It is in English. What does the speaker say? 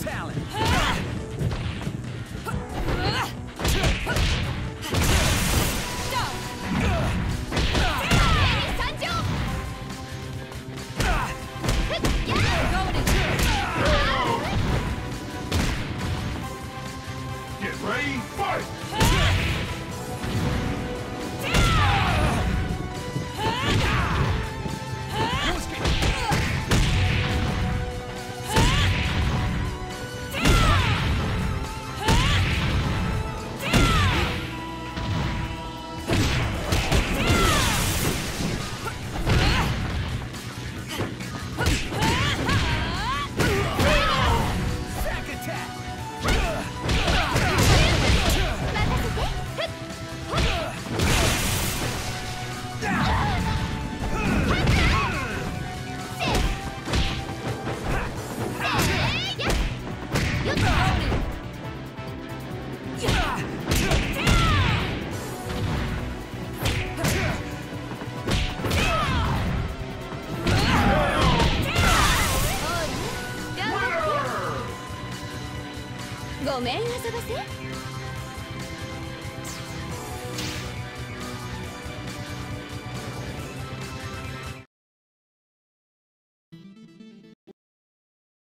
talent. Get ready, fight! ごめんあそばせ。